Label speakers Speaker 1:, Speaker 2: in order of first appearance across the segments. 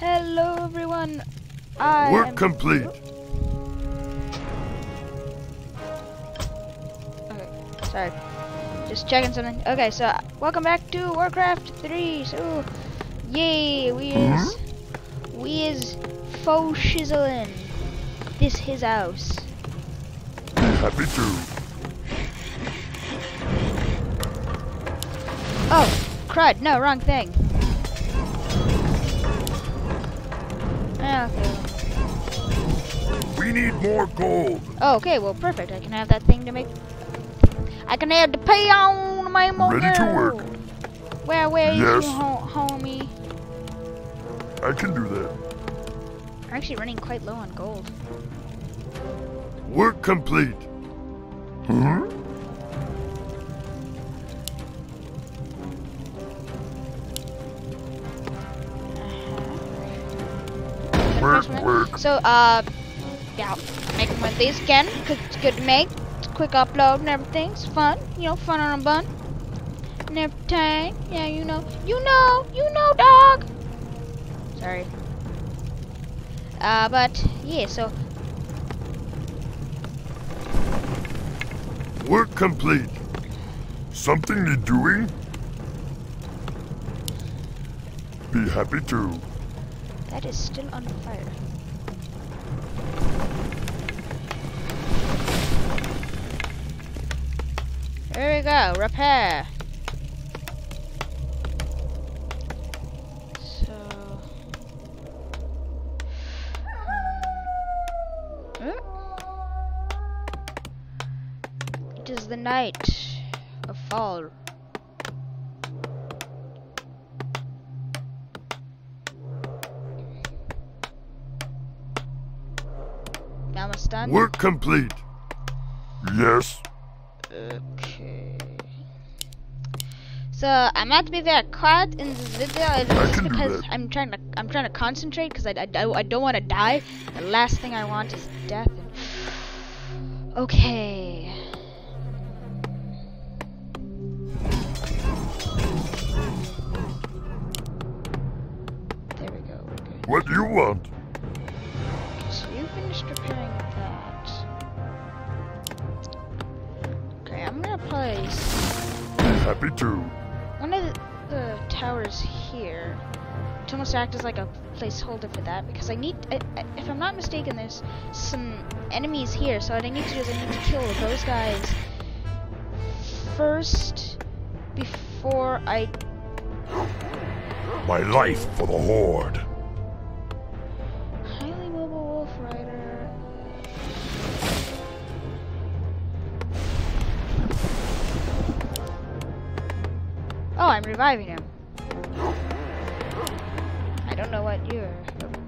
Speaker 1: Hello, everyone. I
Speaker 2: Work complete.
Speaker 1: Okay, sorry. Just checking something. Okay, so welcome back to Warcraft 3. So, yay, we is hmm? we is faux shizzling. This his house.
Speaker 2: Happy to.
Speaker 1: Oh, crud! No, wrong thing. Okay.
Speaker 2: We need more gold.
Speaker 1: Oh, okay. Well, perfect. I can have that thing to make. I can have the pay on my motor.
Speaker 2: Ready to work.
Speaker 1: Where, where
Speaker 2: Yes.
Speaker 1: you, ho- homie?
Speaker 2: I can do that.
Speaker 1: I'm actually running quite low on gold.
Speaker 2: Work complete. Hmm? Work,
Speaker 1: First one.
Speaker 2: work.
Speaker 1: So, uh, yeah, make one of these again. good to make. It's quick upload and everything. It's fun. You know, fun on a bun. And everything. Yeah, you know. You know. You know, dog. Sorry. Uh, but, yeah, so,
Speaker 2: Work complete. Something need doing? Be happy to.
Speaker 1: That is still on fire. There we go. Repair. So. hmm. It is the night of fall.
Speaker 2: Work complete. Yes.
Speaker 1: Okay. So I'm about to be very quiet in this video just
Speaker 2: can do
Speaker 1: because. I'm trying to I'm trying to concentrate because I, I, I, I don't want to die. The last thing I want is death. Okay. There we go.
Speaker 2: What do you want?
Speaker 1: Place
Speaker 2: happy to.
Speaker 1: one of the, the towers here to almost act as like a placeholder for that because I need, I, I, if I'm not mistaken, there's some enemies here. So what I need to do is I need to kill those guys first before I.
Speaker 2: My life for the Horde.
Speaker 1: I'm reviving him. I don't know what you're.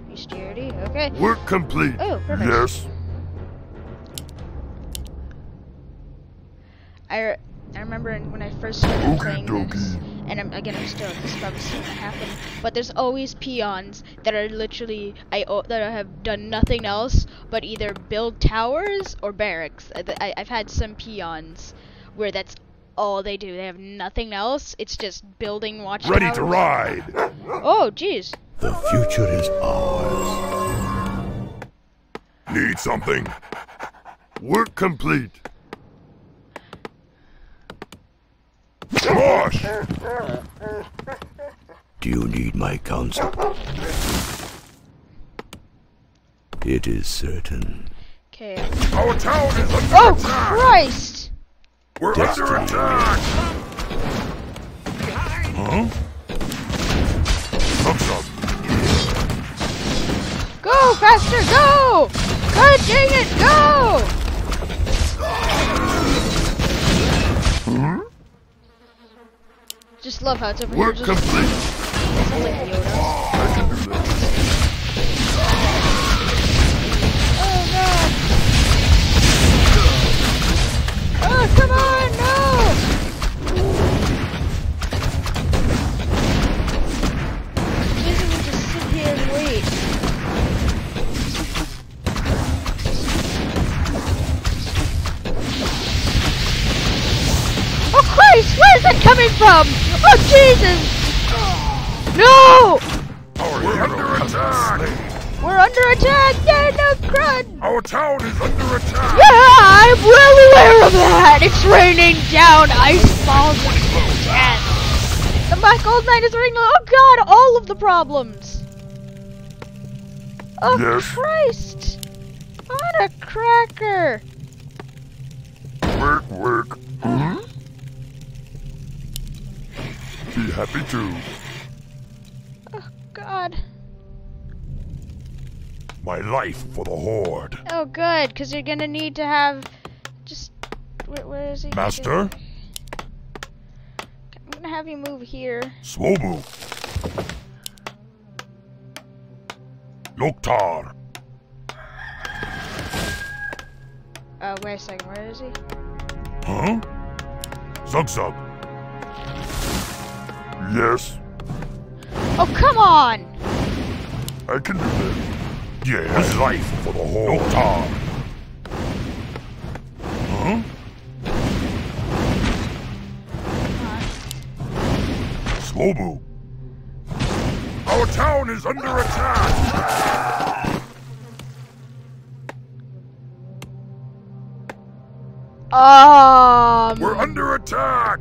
Speaker 1: You sturdy? Okay.
Speaker 2: Work complete.
Speaker 1: Oh, perfect.
Speaker 2: Yes.
Speaker 1: I, I remember when I first started
Speaker 2: Okie
Speaker 1: playing this, and I'm, again, I'm still, this is probably still gonna happen, but there's always peons that are literally, I o- that have done nothing else but either build towers or barracks. I, I, I've had some peons where that's all they do. They have nothing else. It's just building watchtowers.
Speaker 2: Ready to ride.
Speaker 1: Oh, jeez.
Speaker 3: The future is ours.
Speaker 2: Need something? Work complete. Gosh!
Speaker 3: Do you need my counsel? It is certain.
Speaker 1: Okay.
Speaker 2: Our town is under
Speaker 1: Oh,
Speaker 2: attack!
Speaker 1: Christ!
Speaker 2: We're
Speaker 3: Destiny.
Speaker 2: under attack! Huh? Some some.
Speaker 1: Go, faster, go! God dang it, go!
Speaker 2: Hmm?
Speaker 1: Just love how it's over
Speaker 2: Work
Speaker 1: here. Just
Speaker 2: complete.
Speaker 1: Christ, where is that coming from? Oh Jesus! No!
Speaker 2: Our hero under attack!
Speaker 1: We're under attack! Yeah, no crud!
Speaker 2: Our town is under attack!
Speaker 1: Yeah, I'm well aware of that! It's raining down ice balls and! The Black Gold Knight is raining. Oh god, all of the problems! Oh
Speaker 2: Yes?
Speaker 1: Christ! What a cracker!
Speaker 2: Work, work. Happy too.
Speaker 1: Oh god.
Speaker 2: My life for the Horde.
Speaker 1: Oh good, because you're gonna need to have just where, where is he?
Speaker 2: Master?
Speaker 1: I'm gonna have you move here.
Speaker 2: Swobu. Loktar.
Speaker 1: Oh wait a second, where is he?
Speaker 2: Huh? Zug Zug. Yes,
Speaker 1: Oh come on!
Speaker 2: I can do that. Yes. My life for the Horde. Loktar. Huh? Swobu. Our town is under attack!
Speaker 1: Um.
Speaker 2: We're under attack!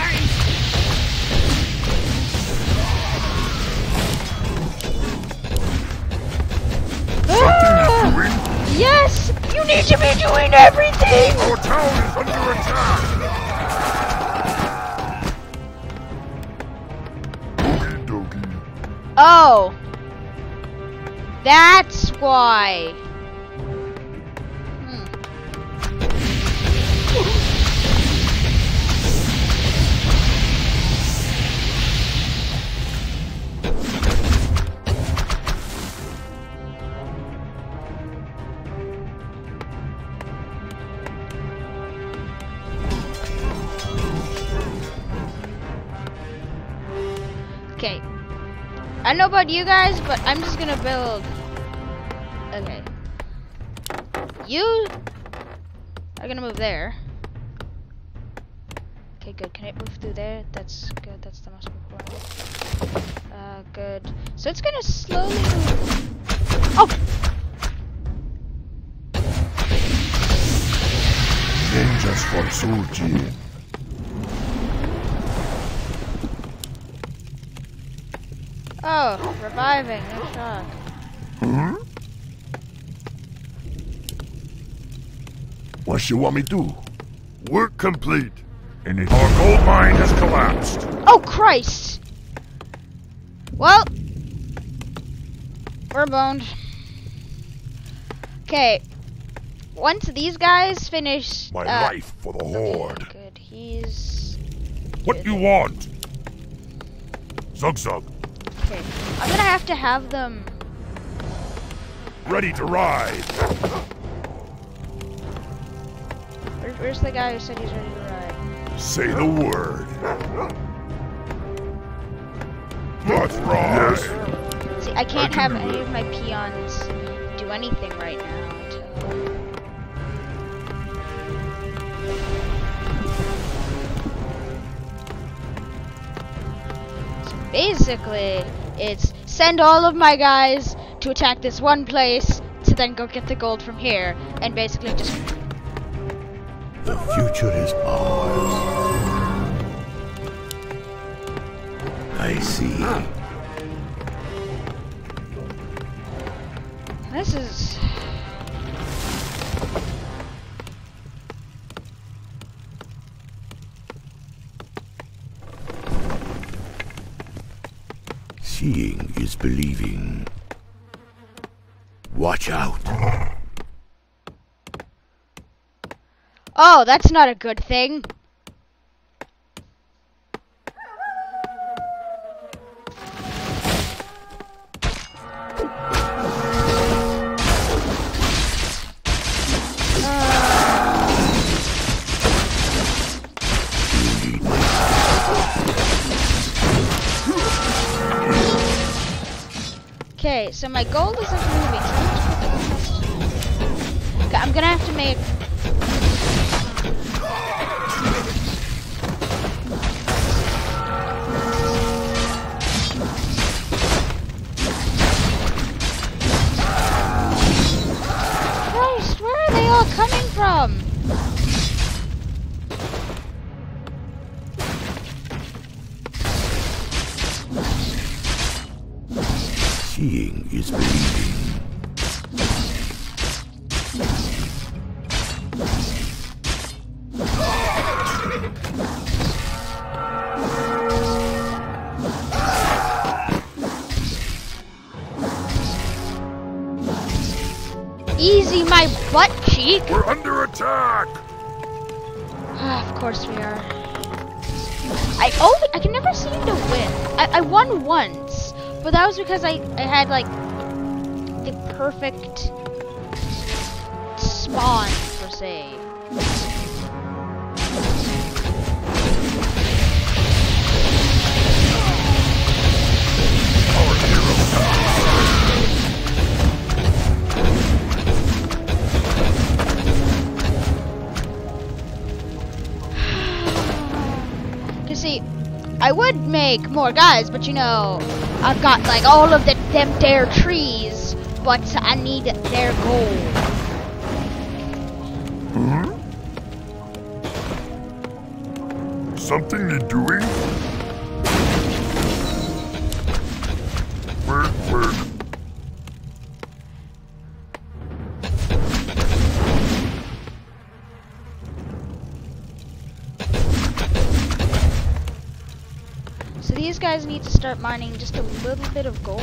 Speaker 1: need to be doing everything!
Speaker 2: Our town is under attack! Okie dokie.
Speaker 1: Oh. That's why. Okay. I know about you guys, but I'm just gonna build. Okay. You are gonna move there. Okay, good. Can it move through there? That's good. That's the most important. Uh, good. So it's gonna slowly move. Oh!
Speaker 2: Ninjas for Suji.
Speaker 1: Oh, reviving. No shock.
Speaker 2: Hmm? What you want me to do? Work complete. And our gold mine has collapsed.
Speaker 1: Oh, Christ! Well, we're boned. Okay. Once these guys finish.
Speaker 2: My
Speaker 1: uh,
Speaker 2: life for the
Speaker 1: okay,
Speaker 2: Horde.
Speaker 1: good. He's.
Speaker 2: What do you want? Zug Zug,
Speaker 1: Okay. I'm gonna have to have them.
Speaker 2: ready to ride.
Speaker 1: Where, where's the guy who said he's ready to ride?
Speaker 2: Say the word. Let's ride. Yes.
Speaker 1: See, I can't
Speaker 2: can
Speaker 1: have any of my peons do anything right now basically, it's send all of my guys to attack this one place to then go get the gold from here, and basically just
Speaker 3: The future is ours. I see.
Speaker 1: this is.
Speaker 3: Seeing is believing. Watch out.
Speaker 1: Oh, that's not a good thing. Okay, so my goal isn't I'm, just gonna- Okay, I'm gonna have to make.
Speaker 3: Seeing is believing.
Speaker 1: Easy, my butt cheek.
Speaker 2: We're under attack!
Speaker 1: Ah, of course we are. I always, I can never seem to win. I, I won once, but that was because I, I had like the perfect spawn per se. Cause see, I would make more guys, but you know, I've got like all of the them dare trees, but I need their gold.
Speaker 2: Huh? Something you're doing? Work.
Speaker 1: So these guys need to start mining just a little bit of gold.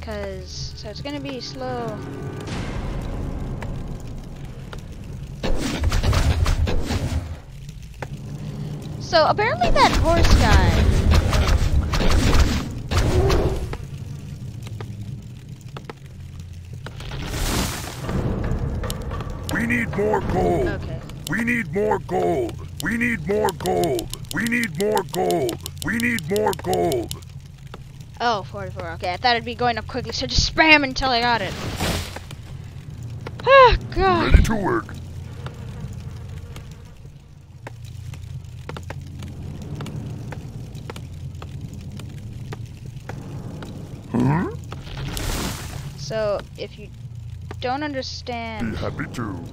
Speaker 1: Cause so it's gonna be slow. So apparently that horse guy
Speaker 2: more gold.
Speaker 1: Okay.
Speaker 2: We need more gold. We need more gold. We need more gold. We need more gold.
Speaker 1: Oh, 44. Okay, I thought it'd be going up quickly, so just spam until I got it. Oh, God.
Speaker 2: Ready to work. Huh?
Speaker 1: So, if you don't understand...
Speaker 2: Be happy to.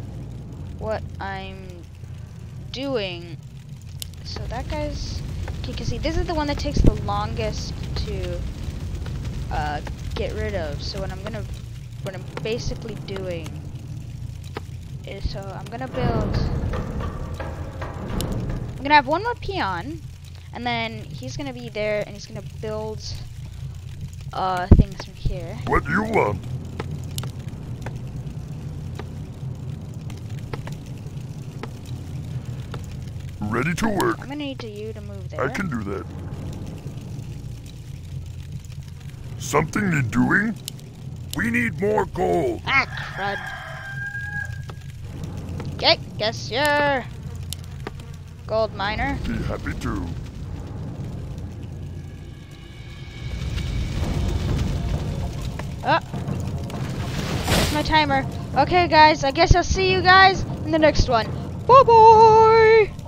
Speaker 1: What I'm doing, so that guy's... Okay, can see, this is the one that takes the longest to uh, get rid of. So what I'm gonna, what I'm basically doing is, so I'm gonna build... I'm gonna have one more peon, and then he's gonna be there, and he's gonna build uh, things from here.
Speaker 2: What do you want? Ready to work.
Speaker 1: I'm gonna need to you to move there.
Speaker 2: I can do that. Something you're doing? We need more gold.
Speaker 1: Ah, crud. Okay, guess you're gold miner.
Speaker 2: Be happy to.
Speaker 1: Oh, that's my timer. Okay, guys, I guess I'll see you guys in the next one. Bye bye.